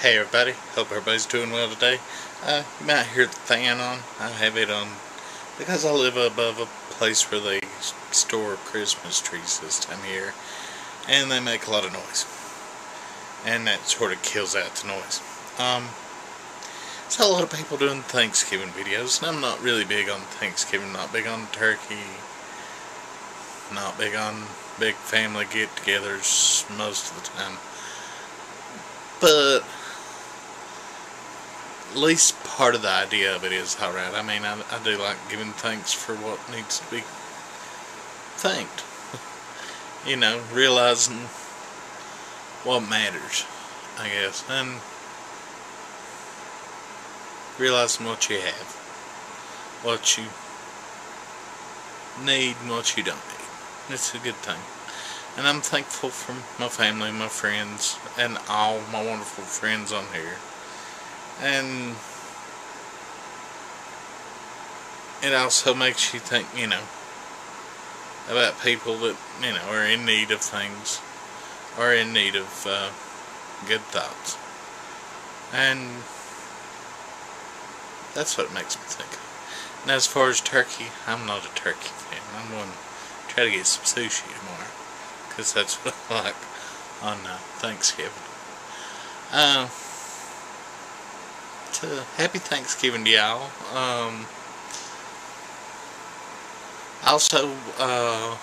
Hey everybody, hope everybody's doing well today. Uh, you might hear the fan on. I have it on because I live above a place where they store Christmas trees this time of year. And they make a lot of noise. And that sort of kills out the noise. Um, so a lot of people doing Thanksgiving videos. And I'm not really big on Thanksgiving, not big on turkey. Not big on big family get-togethers most of the time. But least part of the idea of it is alright. I mean, I, I do like giving thanks for what needs to be thanked. you know, realizing what matters, I guess, and realizing what you have, what you need and what you don't need. It's a good thing. And I'm thankful for my family, my friends, and all my wonderful friends on here and it also makes you think, you know, about people that, you know, are in need of things, are in need of uh, good thoughts. And that's what it makes me think. And as far as turkey, I'm not a turkey fan. I'm going to try to get some sushi tomorrow, because that's what I like on uh, Thanksgiving. Uh, to happy Thanksgiving to y'all. Um, also, uh,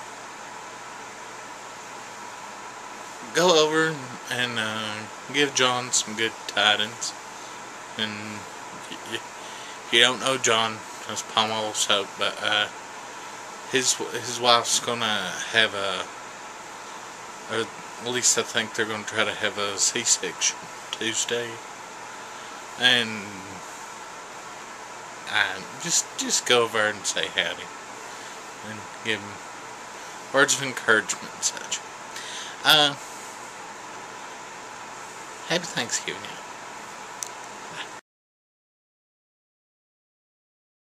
go over and uh, give John some good tidings. And if you don't know John, that's palm oil soap, but uh, his his wife's gonna have a, or at least I think they're gonna try to have a C-section Tuesday and just just go over and say howdy and give them words of encouragement and such. Uh, happy Thanksgiving.